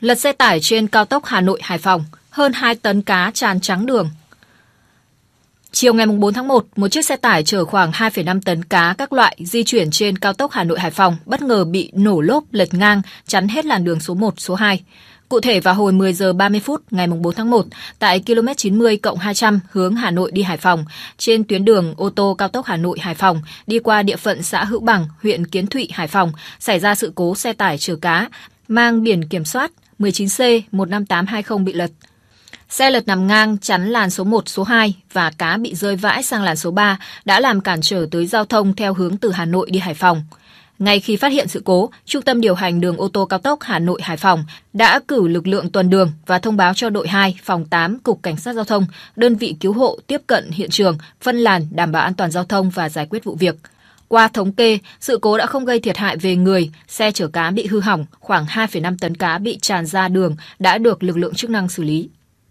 Lật xe tải trên cao tốc Hà Nội Hải Phòng, hơn 2 tấn cá tràn trắng đường. Chiều ngày 4 tháng 1, một chiếc xe tải chở khoảng 2,5 tấn cá các loại di chuyển trên cao tốc Hà Nội Hải Phòng bất ngờ bị nổ lốp lật ngang chắn hết làn đường số 1, số 2. Cụ thể vào hồi 10 giờ 30 phút ngày 4 tháng 1, tại km 90 cộng 200 hướng Hà Nội đi Hải Phòng, trên tuyến đường ô tô cao tốc Hà Nội Hải Phòng đi qua địa phận xã Hữu Bằng, huyện Kiến Thụy, Hải Phòng, xảy ra sự cố xe tải chở cá mang biển kiểm soát 19C 15820 bị lật. Xe lật nằm ngang chắn làn số 1, số 2 và cá bị rơi vãi sang làn số 3 đã làm cản trở tới giao thông theo hướng từ Hà Nội đi Hải Phòng. Ngay khi phát hiện sự cố, Trung tâm điều hành đường ô tô cao tốc Hà Nội Hải Phòng đã cử lực lượng tuần đường và thông báo cho đội 2, phòng 8, cục cảnh sát giao thông, đơn vị cứu hộ tiếp cận hiện trường, phân làn đảm bảo an toàn giao thông và giải quyết vụ việc. Qua thống kê, sự cố đã không gây thiệt hại về người, xe chở cá bị hư hỏng, khoảng 2,5 tấn cá bị tràn ra đường đã được lực lượng chức năng xử lý.